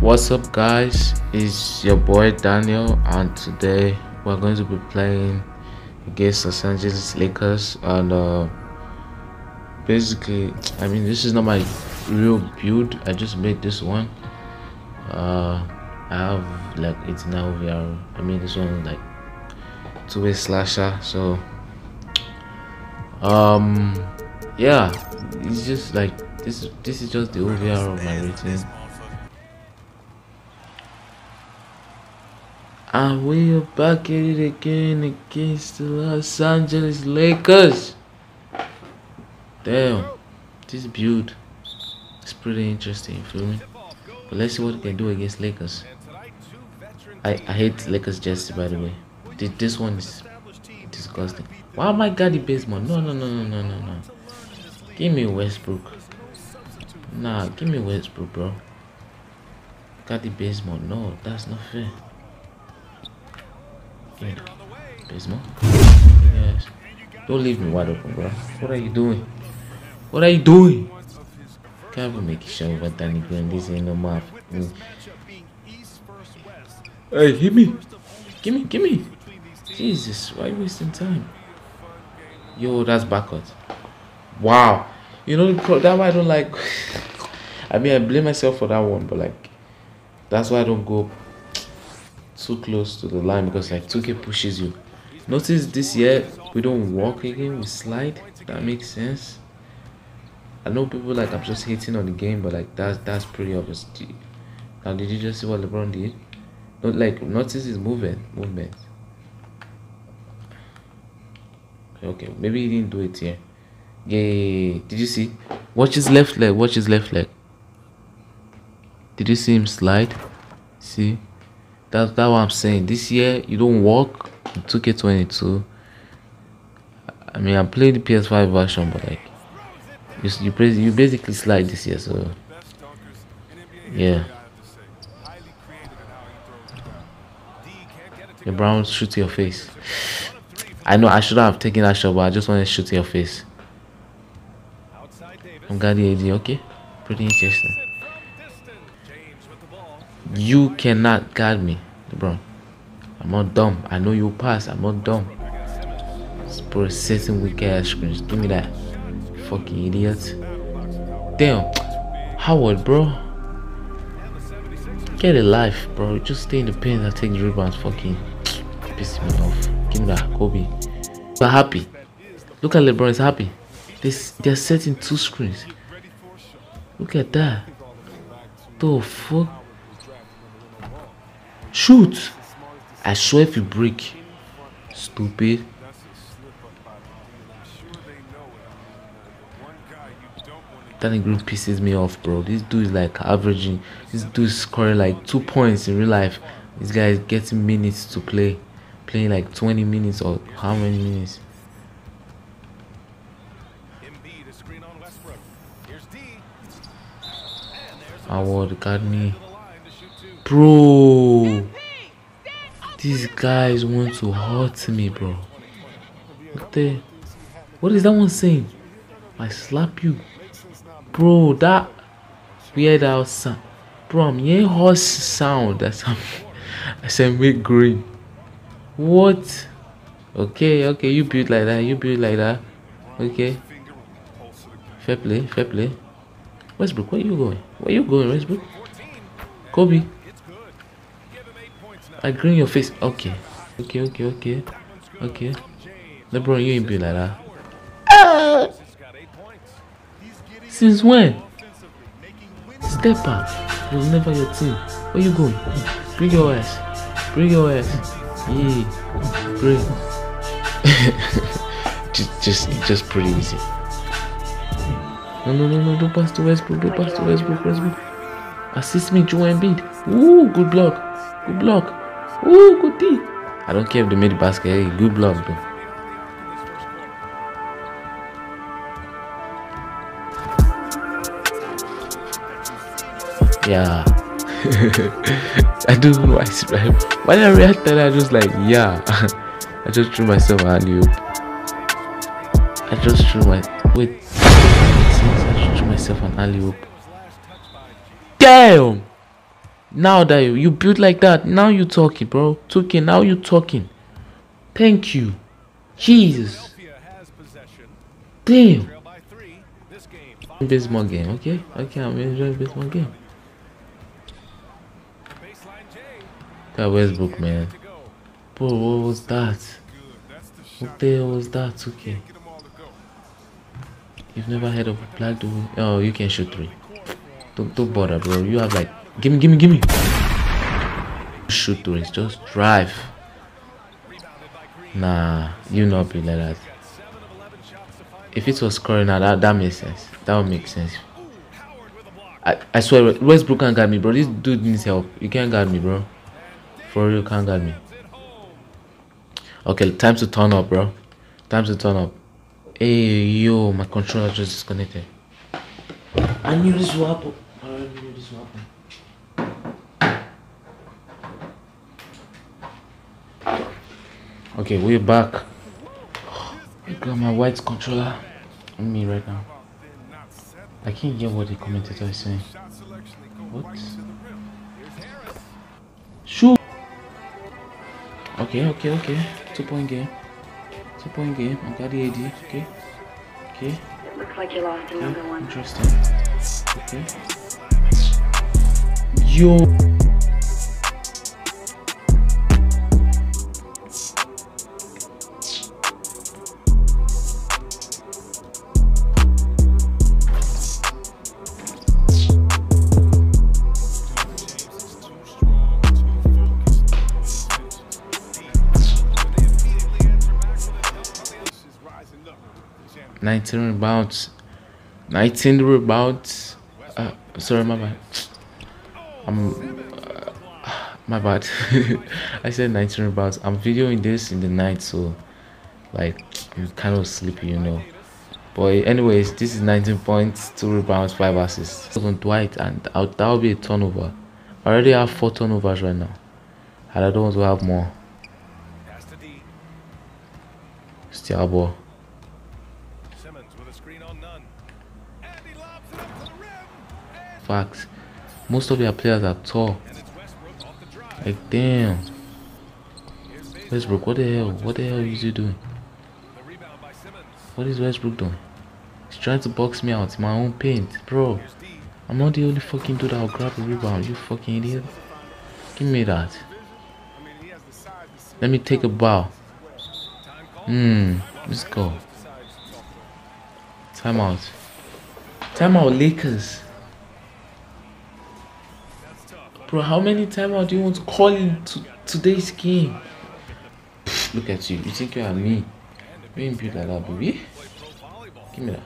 What's up, guys? It's your boy Daniel, and today we're going to be playing against Los Angeles Lakers. And uh, basically, I mean, this is not my real build. I just made this one. Uh, I have like 89 VR. I mean this one like two-way slasher. So, um, yeah, it's just like this. This is just the OVR of my rating. We are back at it again against the Los Angeles Lakers. Damn, this build is pretty interesting, feel me? But let's see what we can do against Lakers. I, I hate Lakers jersey by the way. This, this one is disgusting. Why am I got the Bazemore? No, no, no, no, no, no, no. Give me Westbrook. Nah, give me Westbrook, bro. Got the. No, that's not fair. Bismarck? Yes. Don't leave me wide open, bro. What are you doing? What are you doing? Can't even make a shot over Danny Green. This ain't no math. Mm. Hey, hit me. Gimme, gimme. Jesus, why are you wasting time? Yo, that's backwards. Wow. You know, that why I don't like. I mean, I blame myself for that one, but like, that's why I don't go too close to the line because like 2k pushes you. Notice this year we don't walk again we slide that makes sense. I know people like i'm just hating on the game but like that's that's pretty obvious. Now did you just see what lebron did? Not like notice his movement movement. Okay maybe he didn't do it here. Yeah. Did you see? Watch his left leg watch his left leg. Did you see him slide? See that's that what I'm saying. This year you don't walk. 2K22. I mean, I'm playing the PS5 version, but like you you, play, you basically slide this year, so yeah. The Brown shoot your face. I know I should have taken that shot, but I just want to shoot your face. I'm the idea, okay? Pretty interesting. You cannot guard me, bro. I'm not dumb. I know you pass. I'm not dumb. It's processing weak ass screens. Give me that. Fucking idiot. Damn. Howard, bro. Get a life, bro. Just stay in the paint and take the rebounds. Fucking piss me off. Give me that, Kobe. We're happy. Look at LeBron. He's happy. This they're setting two screens. Look at that. The fuck? Shoot! I swear if you break. Stupid. Danny Green pisses me off, bro. This dude is like averaging. This dude is scoring like two points in real life. This guy is getting minutes to play. Playing like 20 minutes or how many minutes? Howard, got me. Bro, these guys want to hurt me, bro. What the? What is that one saying? I slap you, bro. That weird ass sound, bro. I'm hearing horse sound. That's I said make green. What? Okay, okay. You build like that. You build like that. Okay. Fair play, fair play. Westbrook, where you going? Where you going, Westbrook? Kobe. I green your face. Okay. Okay, okay, okay. Okay. LeBron, you ain't be like that. Since when? Step up. It was never your team. Where you going? Bring your ass. Bring your ass. Yeah. Great. just, just, just pretty easy. No, no, no, no. Don't pass to Westbrook. Don't pass to Westbrook. Westbrook. Assist me, Joe Embiid. Ooh, good block. Good block. Ooh, good. I don't care if they made the basket. Hey, good block, though. Yeah. I don't know why I right. When I reacted, I was like, yeah. I just threw myself an alley I just threw my wait. I just threw myself an alley oop. Damn! Now that you, you build like that, now you talking, bro. 2K, now you talking. Thank you. Jesus. Damn. Baseball game, okay? Okay, I'm enjoying baseball game. That Westbrook, man. Bro, what was that? What the hell was that? Okay. You've never heard of a black dude? Oh, you can shoot three. Don't, don't bother, bro. You have like, gimme, gimme, gimme. Shoot three. Just drive. Nah, you not be like that. If it was scoring that, that makes sense. That would make sense. I, I swear, Westbrook can't guard me, bro. This dude needs help. You can't guard me, bro. For real, can't guard me. Okay, time to turn up, bro. Time to turn up. Hey, yo, my controller just disconnected. I knew this would happen. I knew this would happen. Okay, we're back. I got my white controller on me right now. I can't hear what the commentator is saying. What? Shoot! Okay, okay, okay. Two point game. Two point game. I got the AD. Okay. Okay. Looks like you lost another one. Interesting. Okay. Yo. Nineteen rebounds. Nineteen rebounds. Uh, sorry, my bad. I'm uh, my bad. I said 19 rebounds. I'm videoing this in the night, so like you kind of sleepy, you know. But anyways, this is 19 points, two rebounds, five assists. On Dwight, and that will be a turnover. I already have four turnovers right now, and I don't want to have more. Still ball. Simmons with a screen on none. And he lobs it up to the rim. And, Most of your players are tall. Like damn. Westbrook, what the hell? What the hell is he doing? What is Westbrook doing? He's trying to box me out in my own paint, bro. I'm not the only fucking dude that'll grab a rebound. You fucking idiot. Give me that. Let me take a bow. Hmm. Let's go. Timeout. Timeout, Lakers. Bro, how many timeout do you want to call in to today's game? Look at you. You think you are me? You ain't built like that, baby. Give me that.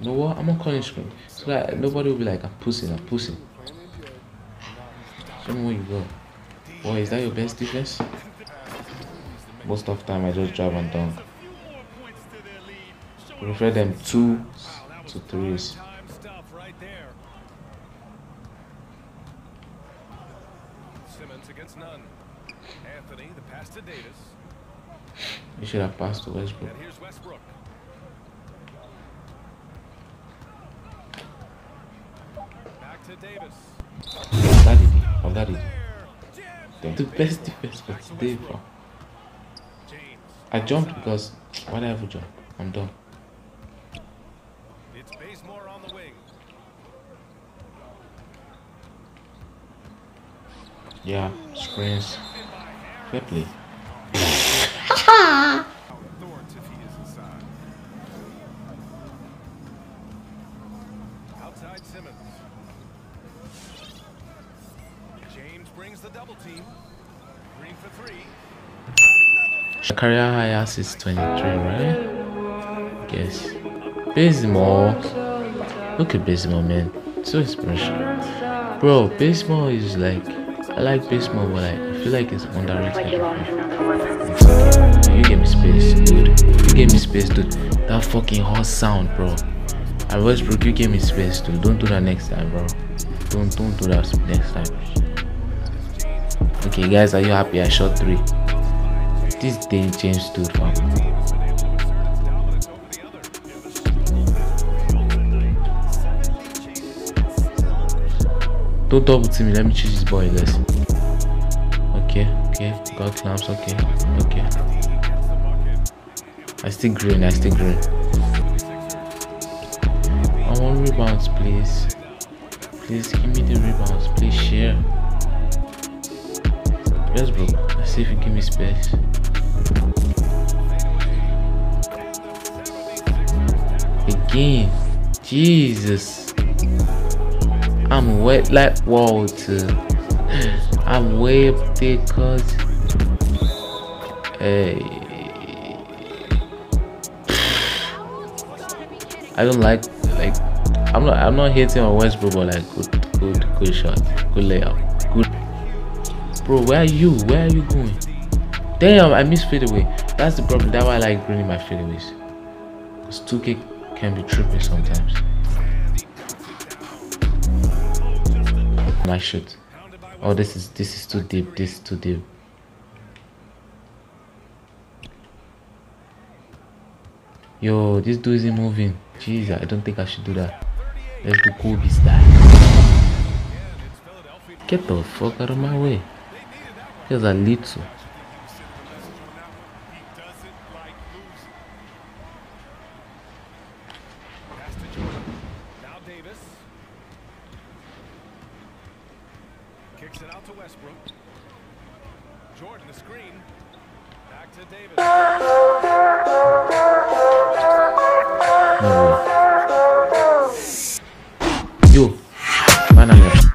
You know what? I'm calling screen. So that nobody will be like, I'm pussy, I'm pussy. Show me where you go. Boy, is that your best defense? Most of the time I just drive and dunk. Prefer them two to threes. Time stuff right there. Simmons against none. Anthony, the pass to Davis. You should have passed to Westbrook. Westbrook. Back to Davis. That did it. That it. The best defense for today, bro. I jumped because why did I ever jump? I'm done. It's Bazemore on the wing. Yeah, screens. Fair play. Career high assist 23, right? Guess. Bazemore. Look at Bazemore, man. So inspirational. Bro, Bazemore is like. I like Bazemore, but like, I feel like it's underrated. you gave me space, dude. You gave me space, dude. That fucking hot sound, bro. And Westbrook, you gave me space, dude. Don't do that next time, bro. Don't don't do that next time. Okay, guys, are you happy? I shot three. This day James dude, fam. Dominance over the other. Don't double team me. Let me choose this boy. Let's. Okay, okay. Got clamps. Okay, okay. I still green. I still green. I want rebounds, please. Please give me the rebounds. Please share. Yes, bro. Let's see if you give me space. Again. Jesus. I'm wet like water. I'm way up there, cuz. Hey. I don't like like I'm not I'm not hating on Westbrook but like good good good shot. Good layout. Good Bro, where are you? Where are you going? Damn, I missed fadeaway. That's the problem. That's why I like bringing my fadeaways. Because 2K can be trippy sometimes. My shoot. Oh, this is this is too deep. This is too deep. Yo, this dude isn't moving. Jeez, I don't think I should do that. Let's do Kobe style. Get the fuck out of my way. Here's a little.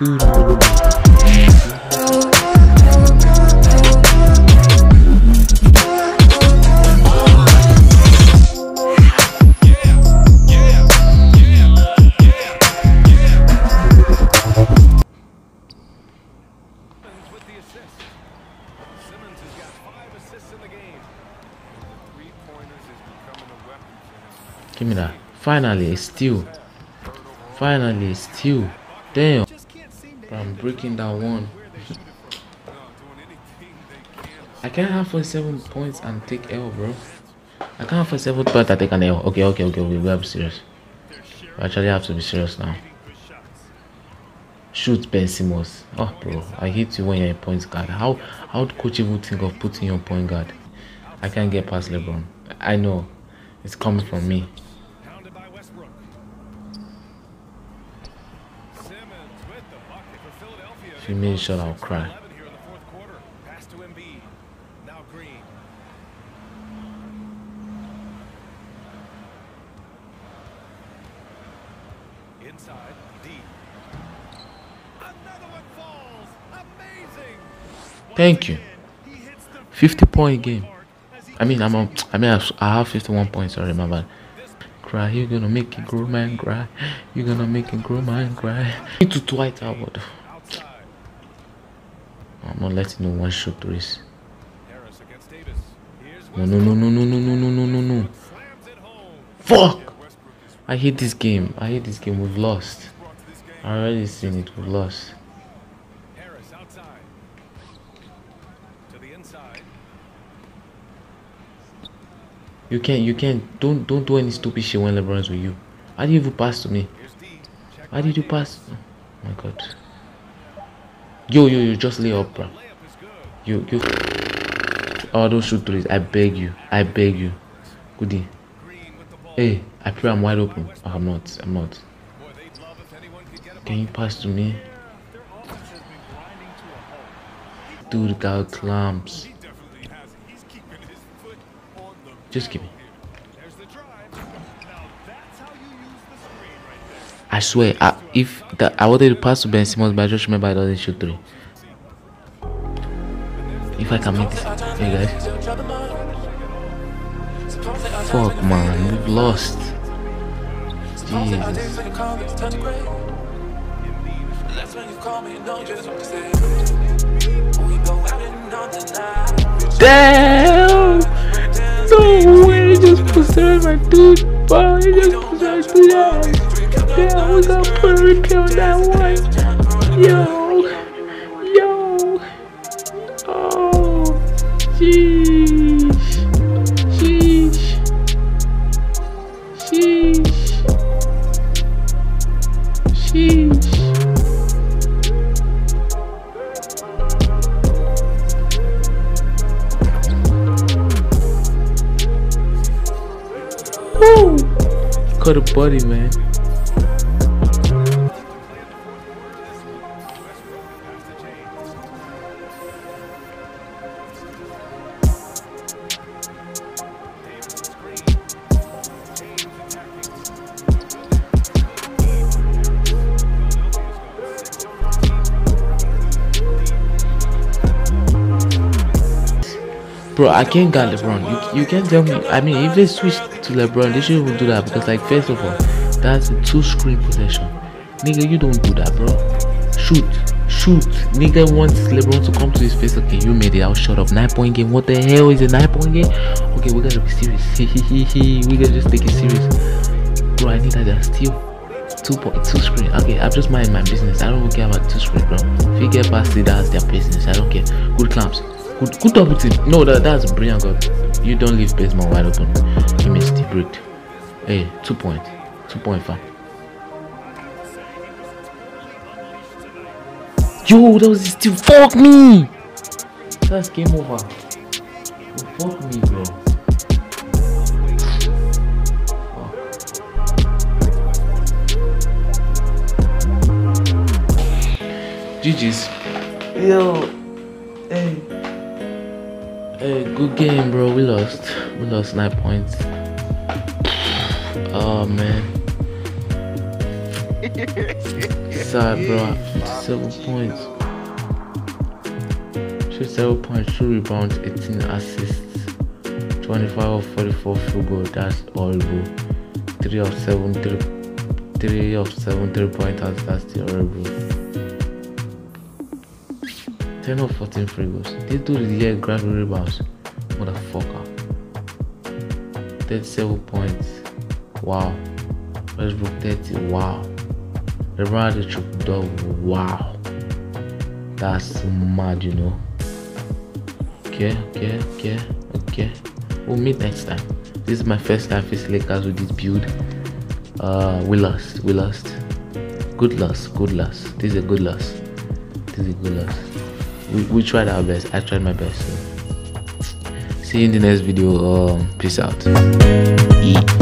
Give me that. Finally, a steal. Finally, a steal. Damn. I'm breaking that one. I can't have for seven points and take L, bro. I can't have for seven points and take an L. Okay, okay, okay. We have serious. We actually have to be serious now. Shoot Ben Simmons. Oh, bro, I hate you when you're a point guard. How how would coach even think of putting you on point guard? I can't get past LeBron. I know it's coming from me. Pounded by Westbrook. Simmons with the bucket for Philadelphia. If you made a shot, I'll cry. 11 here in the fourth quarter. Pass to Embiid. Now Green. Inside, D. Another one falls. Amazing. Thank you. He hits the 50 point game. mark as he I mean, I'm on. I mean, I've- 51 points. Sorry, my bad. Cry, you're gonna make it grow, man. Cry, you're gonna make it grow, man. Cry. Into Dwight Howard. I'm not letting no one shoot threes. Harris against Davis. Here's No, no, no, no, no, no, no, no, no, no, no. slams it home. Fuck! I hate this game. I hate this game. We've lost. brought to this game. I already seen it. We've lost. Harris outside. To the inside. You can't. You can't. Don't. Don't do any stupid shit when LeBron's with you. How do you even pass to me? Here's D. Check How did you pass? Oh my god. Yo, yo, you just lay up, bro. You, you. Oh, don't shoot this I beg you. I beg you. Goodie. Hey, I pray I'm wide open. Oh, I'm not. I'm not. Can you pass to me? Dude got clamps. Just give me. I swear, I, if that I wanted to pass to Ben Simmons, but I just remember I doesn't shoot three. If I can make this, hey guys. Fuck man, we've lost. Jesus. Damn! No way, just possessed my dude, bro. He just possessed my dude down. We gotta put a repeal that one. Yo. Yo. Oh. sheesh, Sheesh. Sheesh. Sheesh. Woo! Cut a buddy, man. Bro, I can't guard LeBron. You, you can't tell me. I mean, if they switch to LeBron, they shouldn't do that because, like, first of all, that's a two screen possession. Nigga, you don't do that, bro. Shoot, shoot. Nigga wants LeBron to come to his face. Okay, you made it out short of nine point game. What the hell is a nine point game? Okay, we gotta be serious. we gotta just take it serious. Bro, I need that steal. Two point two screen. Okay, I'm just minding my business. I don't care about two screen, bro. If you get past it, that's their business. I don't care. Good clamps. Good, good double team. No, that, that's brilliant, God. You don't leave Bazemore wide open. He missed. the bricked. Hey, two point. Two point five. Yo, that was still fuck me. That's game over. Fuck me, bro. GG's. Yo. Hey. Hey, good game, bro. We lost. We lost nine points. Oh man. Sorry, bro. 57 points. 57 points, 2 rebounds, 18 assists, 25 of 44 field goal. That's horrible. 3 of 7, 3, 3 of 7 3 pointers. That's still horrible. 10 of 14 free goals. They do the year gradual rebounds. Motherfucker. 37 points. Wow. Westbrook 30. Wow. LeBron a triple double. Wow. That's mad, you know. Okay, okay, okay, okay. We'll meet next time. This is my first time facing Lakers with this build. Uh, we lost. We lost. Good loss. Good loss. This is a good loss. This is a good loss. We, we tried our best. I tried my best. So. See you in the next video. Um, peace out.